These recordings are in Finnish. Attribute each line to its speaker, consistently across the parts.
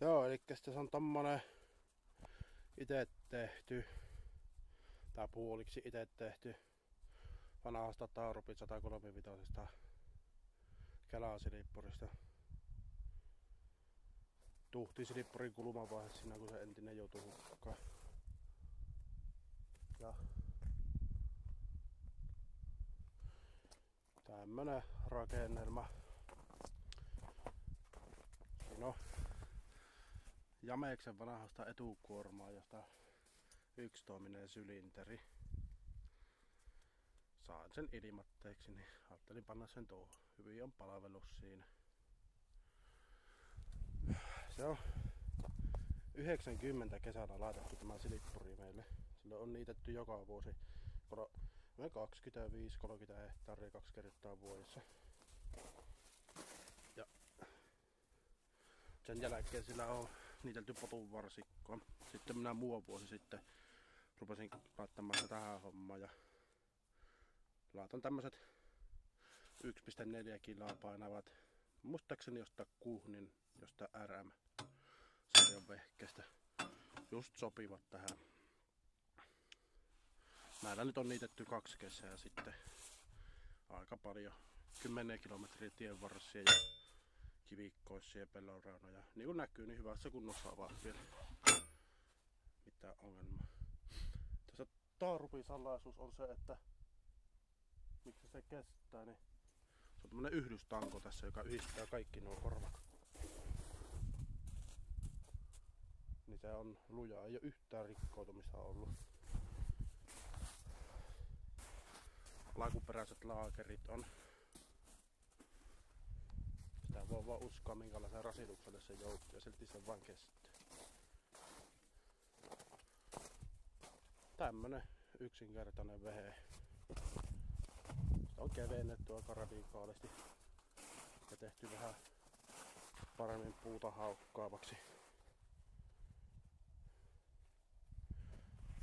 Speaker 1: Joo, eli tässä on tommonen itse tehty, tai puoliksi itse tehty vanhasta Taurupin 135 Kelasilipurista. Tuhti silippurin kulmavaihe siinä kun se entinen joutui hukkaan. Ja tämmönen rakennelma. Siinä on Jameksen vanhasta etukuormaa, josta yksitoiminen sylinteri. Saan sen ilmatteeksi, niin ajattelin panna sen tuohon. Hyvin on palvelus siinä. Se on 90 kesällä laitettu tämä silippuri meille. Sillä on niitetty joka vuosi 25-30 hehtaaria kaksi kertaa vuodessa. Ja sen jälkeen sillä on niitelty potun varsikkoa. Sitten minä muun vuosi sitten rupesin laittamaan tähän hommaan ja laitan tämmöset 1,4 kiloa painavat muistaakseni josta kuhnin, josta RM sarjan vehkeestä just sopivat tähän. Näillä nyt on niitetty kaksi kesää sitten aika paljon. 10 kilometriä tien varsia ja kivikkoissa ja pellonraunoja. Niin kuin näkyy, niin hyvässä kunnossa ovat vielä. Mitä ongelmaa. Tässä taarupin salaisuus on se, että miksi se kestää, niin se on tämmönen yhdystanko tässä, joka yhdistää kaikki nuo korvat. Niin se on luja, ei ole yhtään rikkoutumista ollut. Alkuperäiset laakerit on sitä voi vaan uskoa minkälaisen rasitukselle se joutuu ja silti se vaan kestää. Tämmönen yksinkertainen vehe. Sitä on kevennetty aika radikaalisti ja tehty vähän paremmin puuta haukkaavaksi.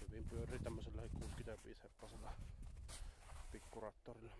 Speaker 1: Hyvin pyörii tämmöisellä 65 heppasella pikkurattorilla.